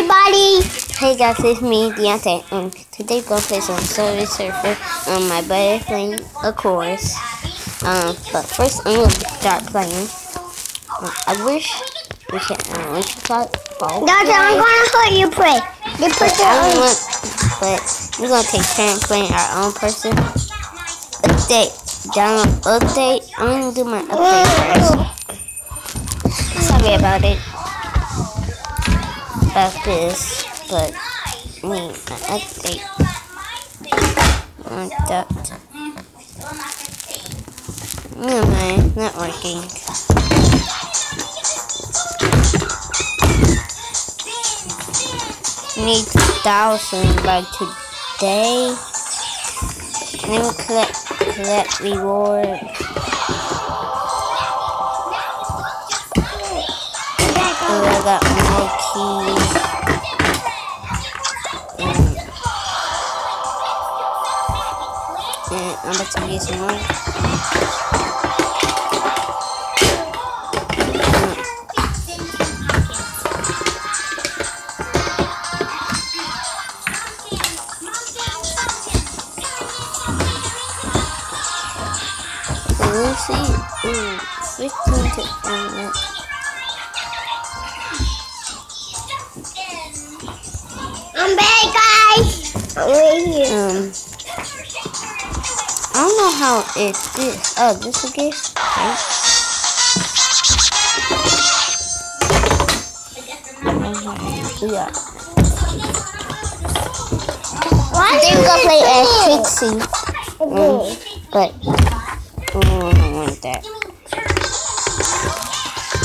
everybody. Hey guys, it's me, Deontay. Um, today we're gonna play some Subway Surfer on my buddy playing of course. Um, but first I'm gonna start playing. Um, I wish we could, uh, we could play ball. Doctor, I'm gonna hurt you play. You put your want, but we're gonna take turns playing our own person. Update, download, update. I'm gonna do my update first. Sorry about it. About this, but my update. Like that. Man, not working. Need thousand by today. We collect collect reward. More keys. Um, and I'm about to get some more. We'll see. Ooh, 15 to um, I'm um I don't know how it's this. Oh, this is this. Okay. Yeah. Why Then we're gonna play as Trixie. Okay. But I don't want that.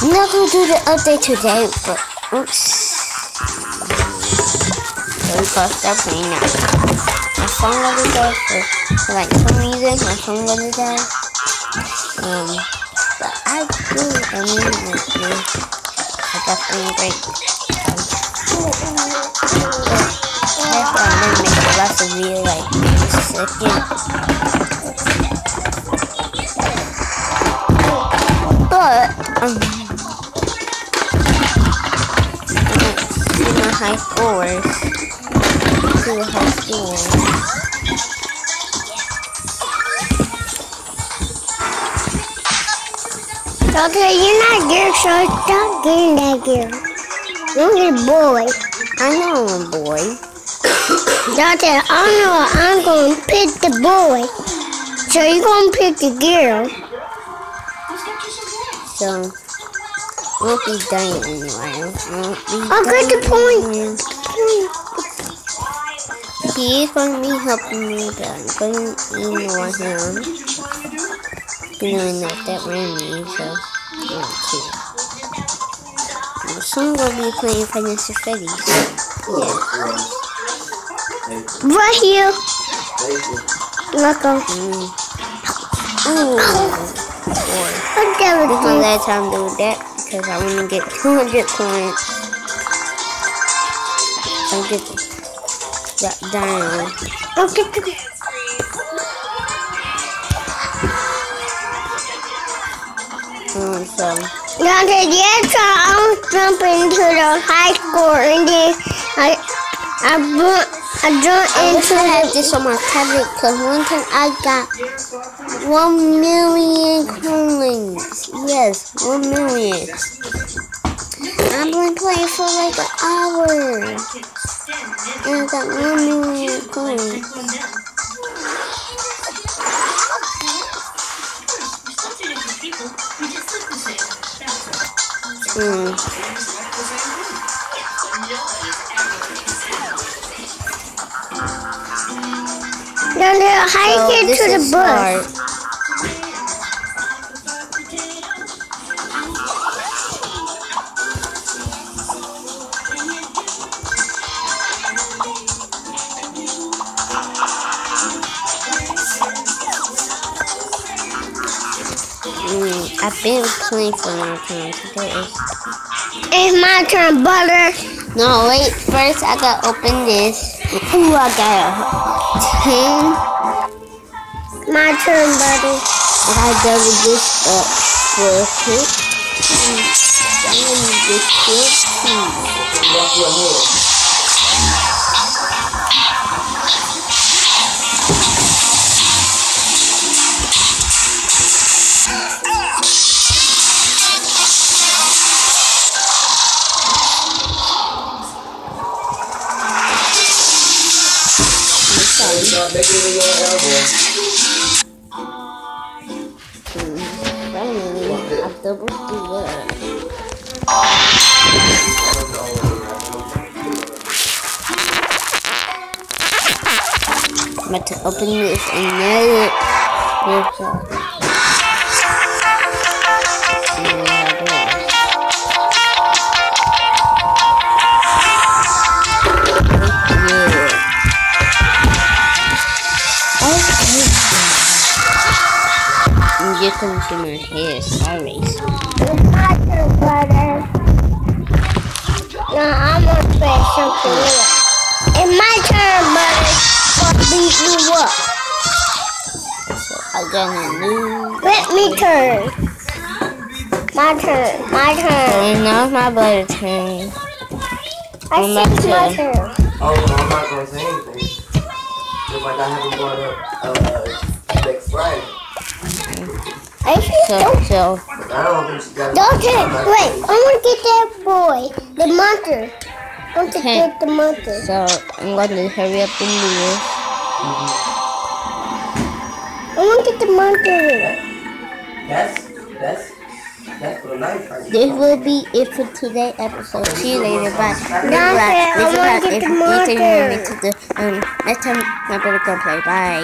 I'm not gonna do the update today, but oops. So we gotta playing now. My phone will die for, for like some reason. My phone will die. Um, but I do. I mean, like, yeah, I got something great. That's why I'm gonna make the last of video like a second. Doctor, you're not girl, so stop getting that girl. You're a boy. I know I'm a boy. Doctor, I know I'm gonna pick the boy. So you're gonna pick the girl. So won't be dying anyway. Won't be I got the point. He is going to be helping me, but I'm going to ignore him. You know, not that randomly, so I don't care. Soon we'll be playing Five Nights at Freddy's. Yeah. Right here. Look, um, Mm. Ooh. Boy. This is my it last time doing that because I want to get 200 points. I'll get that down. I'll get the. Um, so, Doctor, yes, I was jumping to the high score and then I, I, bu- I jumped I wish into I had this on my tablet because one time I got 1 million coins. Yes, 1 million. I've been playing for like an hour. And I got 1 million coins. Hmm. Doctor, how So this to the bus? I've been playing for a long time. Today is It's my turn, butter. No, wait. First, I gotta open this. Ooh, I got a 10. My turn, buddy. I gotta double this up for a quick. Mm, I need this I'm about to open this another website. You can see my hair, sorry. It's my turn, brother. Now I'm gonna say something else. It's my turn, brother. Gonna beat you up. So I got a new. Let me turn. My turn. My turn. Oh, now it's my brother's turn. I Oh, my said it's my turn. turn. Oh, no, I'm not gonna say anything. Just like I haven't brought up uh, next Friday. I said So, don't. so, But don't think she got Don't take. Wait. I want to get that boy. The monster. I want to Okay. get the monster. so I'm going to hurry up and do this. I want to get the monster. That's, that's, that's for the night This will be it for today's episode. See you later. Bye. This is Doctor, I wanna get the you think you want me marker. to do, um, next time my brother gonna play. Bye.